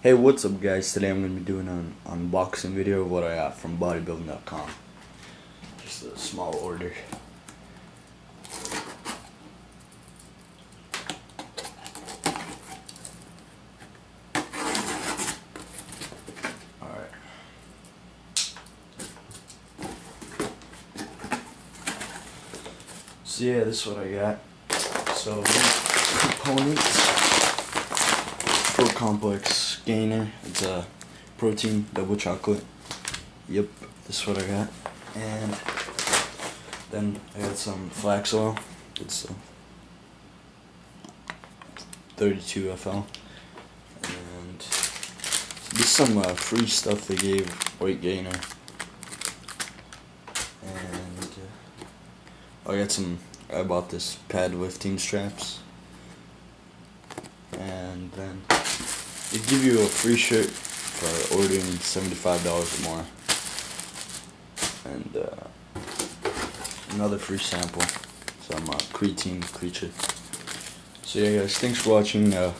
Hey, what's up guys? Today I'm going to be doing an unboxing video of what I got from bodybuilding.com. Just a small order. Alright. So yeah, this is what I got. So, components. for Complex Gainer. It's a protein double chocolate. Yep, this is what I got. And then I got some flax oil. It's uh, 32 FL. And this is some uh, free stuff they gave Weight Gainer. And uh, I got some. I bought this pad lifting straps. And then they give you a free shirt for ordering $75 or more. And uh, another free sample. Some uh, creatine creature. So yeah guys, thanks for watching. Uh.